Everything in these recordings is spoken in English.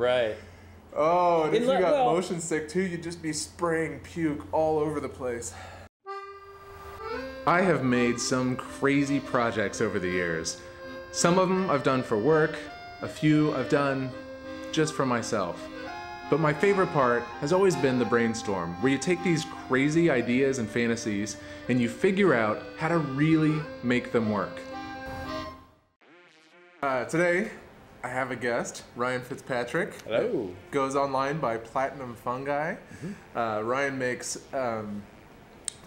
Right. Oh, and if In you got well- motion sick too, you'd just be spraying puke all over the place. I have made some crazy projects over the years. Some of them I've done for work, a few I've done just for myself. But my favorite part has always been the brainstorm, where you take these crazy ideas and fantasies and you figure out how to really make them work. Uh, today, I have a guest, Ryan Fitzpatrick. Hello. Goes online by Platinum Fungi. Uh, Ryan makes um,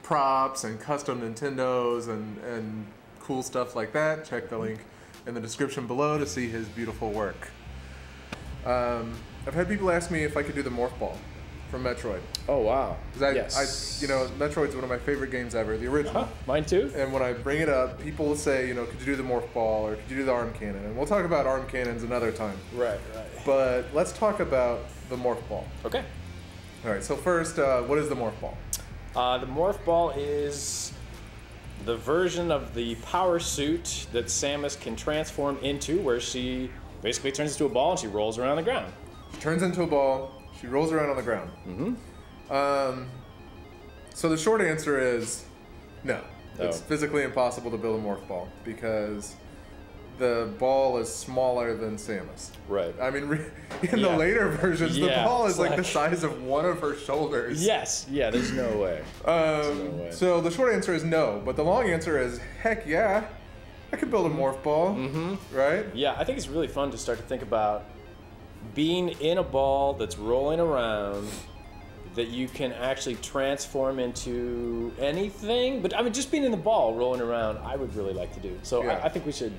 props and custom Nintendos and, and cool stuff like that. Check the link in the description below to see his beautiful work. Um, I've had people ask me if I could do the Morph Ball from Metroid. Oh wow! I, yes. I, you know, Metroid's one of my favorite games ever, the original. Huh, mine too. And when I bring it up, people will say, you know, could you do the morph ball or could you do the arm cannon? And we'll talk about arm cannons another time. Right. Right. But let's talk about the morph ball. Okay. All right. So first, uh, what is the morph ball? Uh, the morph ball is the version of the power suit that Samus can transform into, where she basically turns into a ball and she rolls around the ground. She turns into a ball. She rolls around on the ground. Mm-hmm. Um, so the short answer is no. It's physically impossible to build a morph ball because the ball is smaller than Samus. Right. I mean, re- in Yeah. the later versions, Yeah, the ball is it's like, the size of one of her shoulders. Yes. Yeah. There's no way. Um, no way. so the short answer is no, but the long answer is heck yeah. I could build a morph ball, mm-hmm. right? Yeah, I think it's really fun to start to think about being in a ball that's rolling around that you can actually transform into anything. But I mean, just being in the ball rolling around, I would really like to do. So Yeah. I, I think we should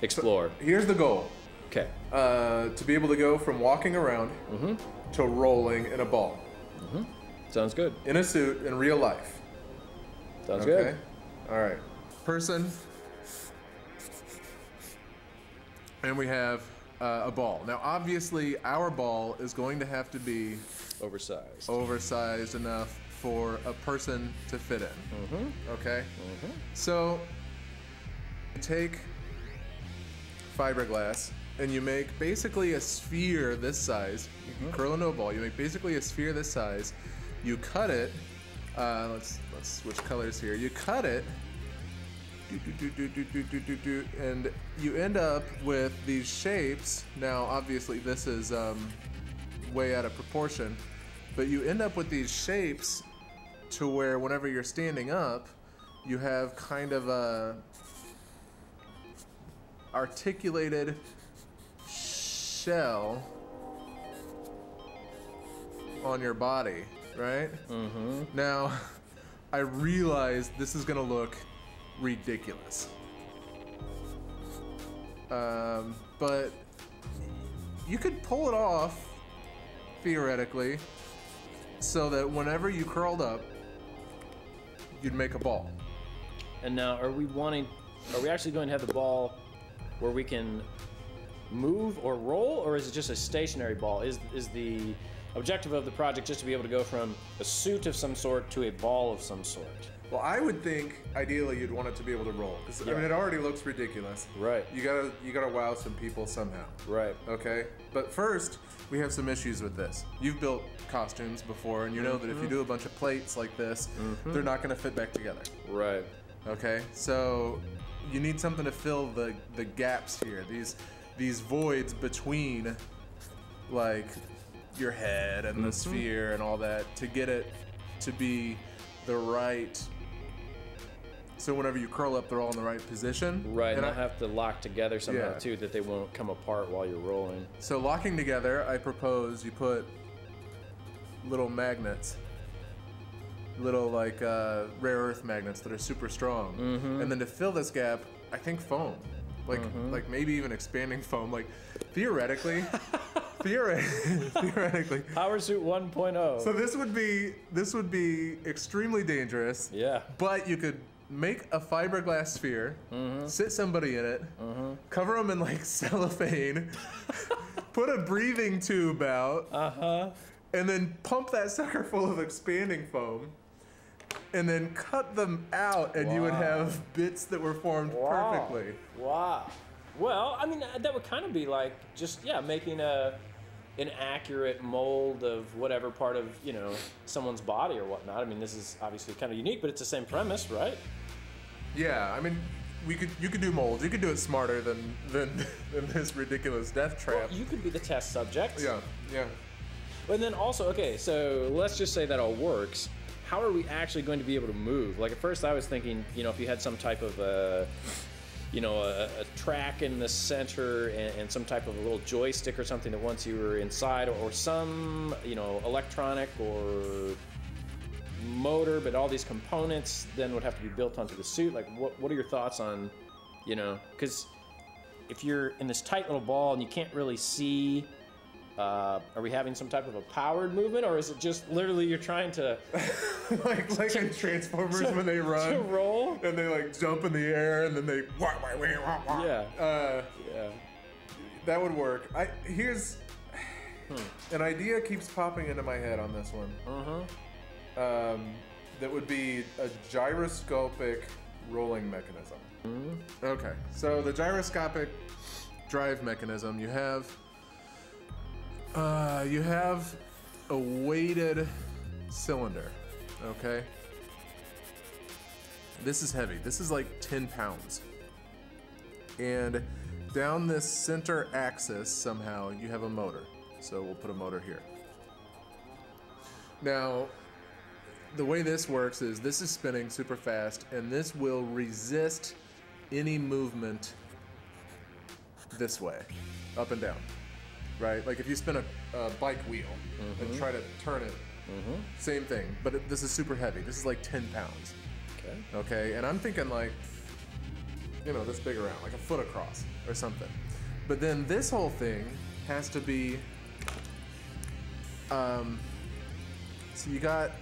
explore. Here's the goal: Okay. uh, to be able to go from walking around Mm-hmm. to rolling in a ball Mm -hmm. Sounds good. in a suit in real life. Sounds good. Okay. good. All right. Person. And we have uh, a ball. Now, obviously, our ball is going to have to be Oversized. oversized enough for a person to fit in. Okay? So, you take fiberglass and you make basically a sphere this size. You can curl into a ball. You make basically a sphere this size. You cut it. Uh, let's let's switch colors here. You cut it. And you end up with these shapes. Now, obviously, this is um, way out of proportion, but you end up with these shapes to where whenever you're standing up, you have kind of a articulated shell on your body, right? Mm-hmm. Now, I realize this is gonna look ridiculous. Um, but you could pull it off theoretically so that whenever you curled up, you'd make a ball. And now, are we wanting? Are we actually going to have the ball where we can move or roll, or is it just a stationary ball? Is is the objective of the project just to be able to go from a suit of some sort to a ball of some sort? Well, I would think ideally you'd want it to be able to roll because I mean it already looks ridiculous. Right. You gotta you gotta wow some people somehow. Right. Okay. But first, we have some issues with this. You've built costumes before, and you know that if you mm-hmm. do a bunch of plates like this, mm-hmm. they're not gonna fit back together. Right. Okay. So you need something to fill the the gaps here. These these voids between like your head and the mm-hmm. sphere and all that to get it to be the right so whenever you curl up they're all in the right position Right. And I, have to lock together somehow Yeah. too, that they won't come apart while you're rolling. so locking together i propose you put little magnets little like uh, rare earth magnets that are super strong mm-hmm. and then to fill this gap i think foam like mm-hmm. like maybe even expanding foam like theoretically theoretically theoretically Power Suit 1.0. So this would be this would be extremely dangerous. yeah. But you could make a fiberglass sphere, Mm-hmm. sit somebody in it, cover them in like cellophane, put a breathing tube out, Uh huh. and then pump that sucker full of expanding foam, and then cut them out, and you would have bits that were formed Wow. perfectly. Wow. Well, I mean, uh, that would kind of be like just yeah, making a an accurate mold of whatever part of you know someone's body or whatnot. I mean, this is obviously kind of unique, but it's the same premise, right? Yeah, I mean, we could you could do molds. You could do it smarter than than, than this ridiculous death trap. Well, You could be the test subject. yeah, yeah. And then also, okay, so let's just say that all works. How are we actually going to be able to move? Like at first, I was thinking, you know, if you had some type of, uh, you know, a, a track in the center and, and some type of a little joystick or something that once you were inside, or, or some, you know, electronic or motor, but all these components then would have to be built onto the suit. Like, what what are your thoughts on, you know, because if you're in this tight little ball and you can't really see uh, are we having some type of a powered movement, or is it just literally you're trying to like like in Transformers when they run to roll? and they like jump in the air and then they wah, wah, wah, wah. Yeah. Uh, Yeah. that would work. I here's an idea keeps popping into my head on this one. Uh-huh. Um, that would be a gyroscopic rolling mechanism. Okay, so the gyroscopic drive mechanism, you have uh, you have a weighted cylinder. Okay, this is heavy. This is like 10 pounds, and down this center axis somehow you have a motor. So we'll put a motor here. Now, the way this works is this is spinning super fast, and this will resist any movement this way, up and down, right? Like if you spin a, a bike wheel and try to turn it, same thing. But it, this is super heavy. This is like 10 pounds, Okay. okay? And I'm thinking like, you know, this big around, like a foot across or something. But then this whole thing has to be, um, so you got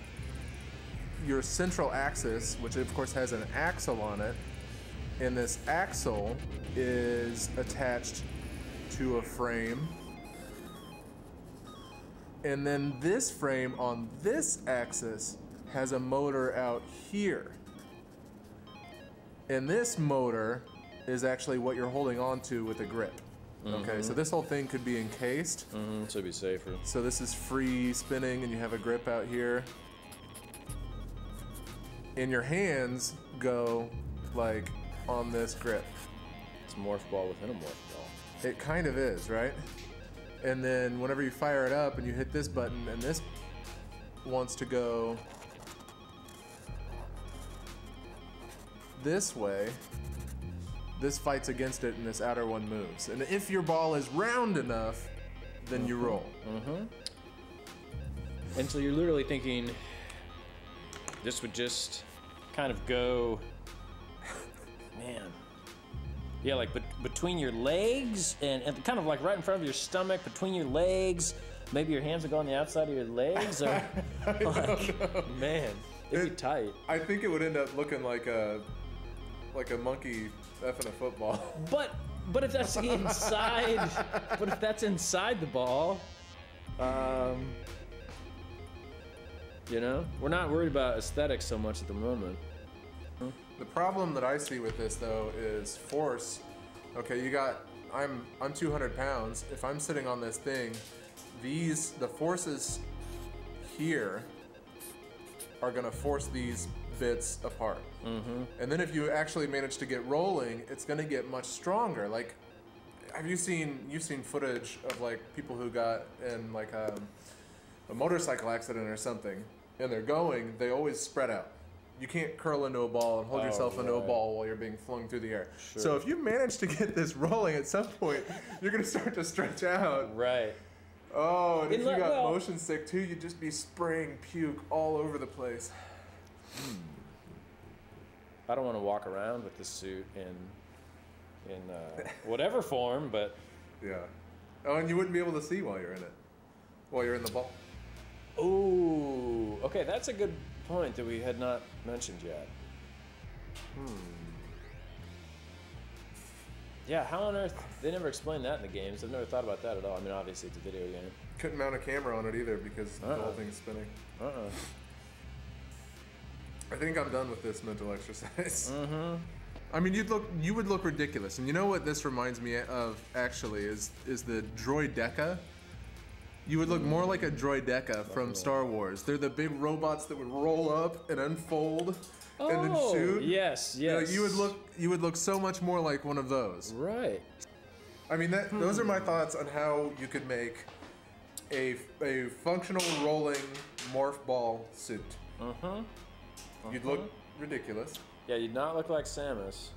your central axis, which of course has an axle on it, and this axle is attached to a frame. And then this frame on this axis has a motor out here. And this motor is actually what you're holding on to with a grip. Okay, so this whole thing could be encased. Mm-hmm. So it'd be safer. So this is free spinning, and you have a grip out here. And your hands go like on this grip. It's a morph ball within a morph ball. It kind of is, right? And then whenever you fire it up and you hit this button, and this wants to go this way, this fights against it, and this outer one moves. And if your ball is round enough, then you mm-hmm. roll. Mm-hmm. And so you're literally thinking this would just kind of go, man. Yeah, like bet between your legs and, and kind of like right in front of your stomach, between your legs. Maybe your hands would go on the outside of your legs, or like, man, it'd be tight. I think it would end up looking like a like a monkey effing a football. But but if that's inside, but if that's inside the ball, um, you know, we're not worried about aesthetics so much at the moment. The problem that I see with this though is force. Okay, you got I'm I'm 200 pounds. If I'm sitting on this thing, these the forces here are gonna force these bits apart. Mm-hmm. And then if you actually manage to get rolling, it's gonna get much stronger. Like, have you seen you've seen footage of like people who got in like um, a motorcycle accident or something, and they're going, they always spread out. You can't curl into a ball and hold Oh, yourself into a right. ball while you're being flung through the air. Sure. So if you manage to get this rolling at some point, you're gonna start to stretch out. Right. Oh, and if In you got well- motion sick too, you'd just be spraying puke all over the place. I don't want to walk around with this suit in in uh, whatever form, but Yeah. Oh, and you wouldn't be able to see while you're in it, while you're in the ball. ooh, okay, that's a good point that we had not mentioned yet. Hmm. Yeah, how on earth? They never explained that in the games. I've never thought about that at all. I mean, obviously it's a video game. Couldn't mount a camera on it either because the Uh-uh. whole thing's spinning. Uh-uh. I think I'm done with this mental exercise. Mm-hmm. I mean, you'd look, you would look ridiculous. And you know what this reminds me of? Actually, is is the Droideka you would look more like a droideka from Star Wars. They're the big robots that would roll up and unfold and then Oh, shoot. yes, You, know, yes. you would look you would look so much more like one of those. Right. I mean, that, those are my thoughts on how you could make a, a functional rolling morph ball suit. Uh-huh. You'd look ridiculous. Yeah, you'd not look like Samus.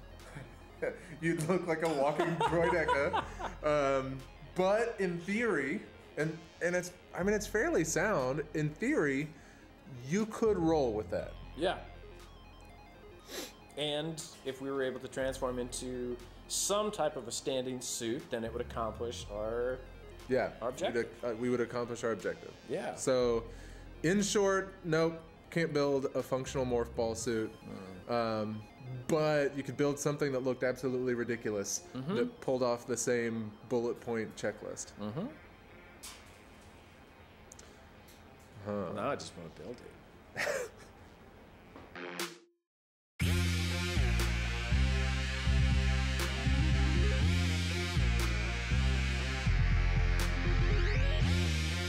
You'd look like a walking droideka. Um, but in theory, and and it's I mean it's fairly sound. In theory, you could roll with that. Yeah. And if we were able to transform into some type of a standing suit, then it would accomplish our Yeah. Our objective. We'd uh, we would accomplish our objective. yeah. So, in short, nope, can't build a functional morph ball suit. Um, but you could build something that looked absolutely ridiculous that pulled off the same bullet point checklist. Mm-hmm. Huh. Now I just want to build it.